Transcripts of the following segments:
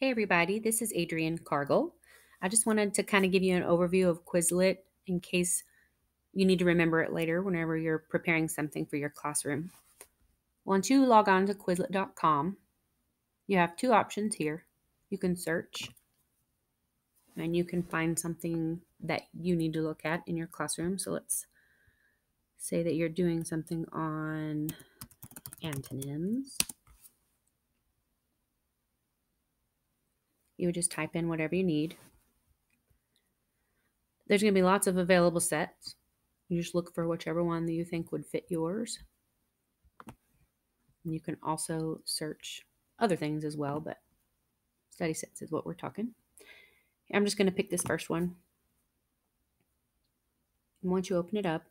Hey everybody, this is Adrian Cargal. I just wanted to kind of give you an overview of Quizlet in case you need to remember it later whenever you're preparing something for your classroom. Once you log on to Quizlet.com, you have two options here. You can search and you can find something that you need to look at in your classroom. So let's say that you're doing something on antonyms. You would just type in whatever you need. There's going to be lots of available sets. You just look for whichever one that you think would fit yours. And you can also search other things as well, but study sets is what we're talking. I'm just going to pick this first one. And once you open it up,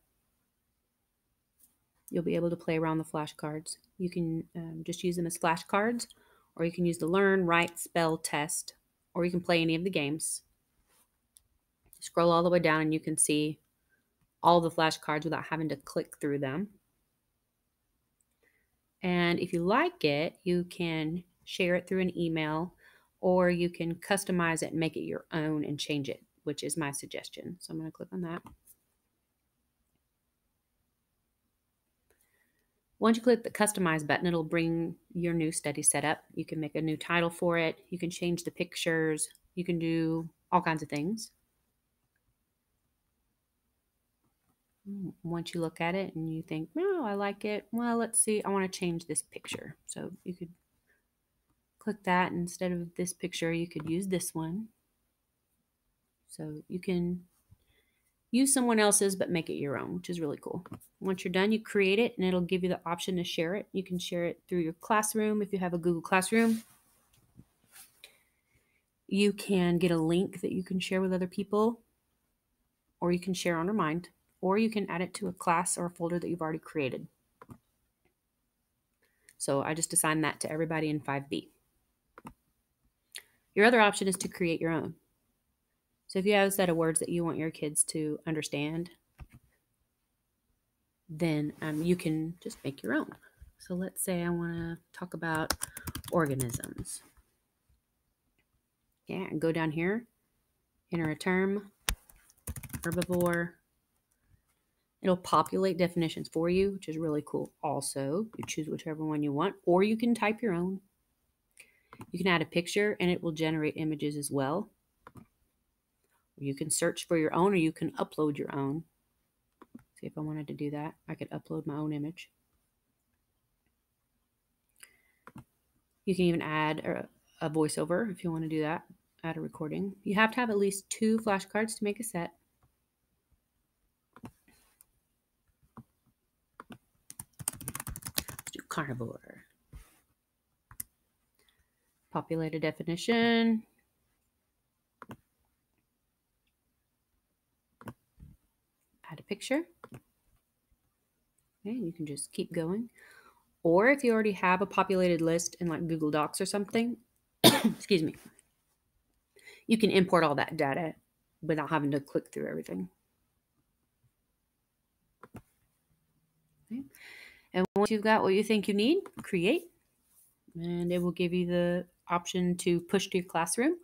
you'll be able to play around the flashcards. You can um, just use them as flashcards, or you can use the learn, write, spell test, or you can play any of the games. Scroll all the way down and you can see all the flashcards without having to click through them. And if you like it, you can share it through an email or you can customize it and make it your own and change it, which is my suggestion. So I'm going to click on that. Once you click the customize button, it'll bring your new study setup. You can make a new title for it. You can change the pictures. You can do all kinds of things. Hmm, once you look at it and you think, no, I like it. Well, let's see. I want to change this picture. So you could click that. Instead of this picture, you could use this one. So you can use someone else's but make it your own which is really cool. Once you're done you create it and it'll give you the option to share it. You can share it through your classroom if you have a google classroom. You can get a link that you can share with other people or you can share on Remind or you can add it to a class or a folder that you've already created. So i just assigned that to everybody in 5b your other option is to create your own so if you have a set of words that you want your kids to understand, then um, you can just make your own. So let's say I want to talk about organisms. Yeah, go down here, enter a term, herbivore. It'll populate definitions for you, which is really cool. Also, you choose whichever one you want, or you can type your own. You can add a picture and it will generate images as well. You can search for your own or you can upload your own. See if I wanted to do that. I could upload my own image. You can even add a, a voiceover if you want to do that. Add a recording. You have to have at least two flashcards to make a set. Let's do carnivore. Populate a definition. add a picture. Okay, you can just keep going. Or if you already have a populated list in like Google Docs or something, excuse me, you can import all that data without having to click through everything. Okay. And once you've got what you think you need, create, and it will give you the option to push to your classroom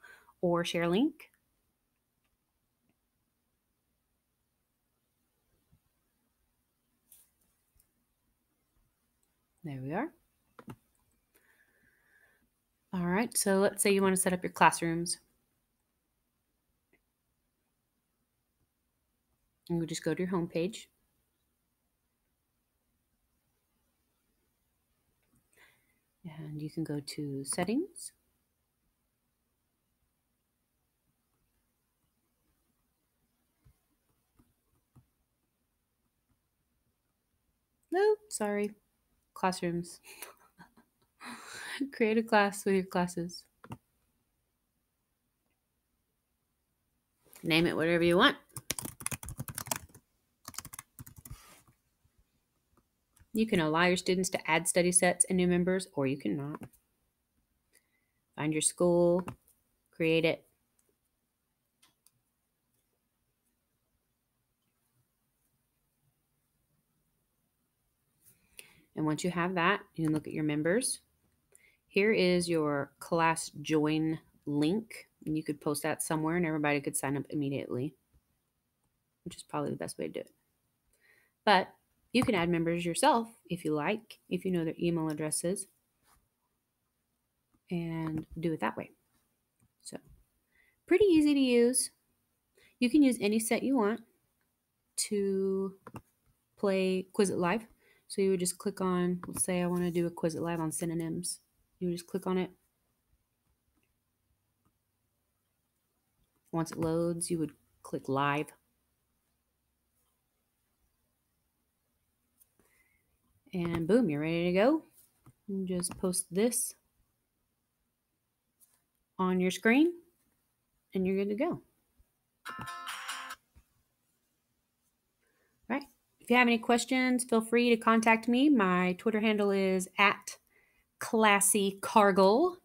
or share link. There we are. All right, so let's say you want to set up your classrooms. And we just go to your home page. And you can go to settings. No, sorry classrooms. Create a class with your classes. Name it whatever you want. You can allow your students to add study sets and new members, or you cannot. Find your school, create it, And once you have that, you can look at your members. Here is your class join link and you could post that somewhere and everybody could sign up immediately, which is probably the best way to do it. But you can add members yourself if you like, if you know their email addresses, and do it that way. So, pretty easy to use. You can use any set you want to play Quizlet Live. So you would just click on, let's say I want to do a Quizlet Live on synonyms. You would just click on it. Once it loads, you would click live. And boom, you're ready to go. Just post this on your screen and you're good to go. Right. If you have any questions, feel free to contact me. My Twitter handle is at classy cargal.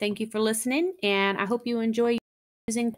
Thank you for listening, and I hope you enjoy using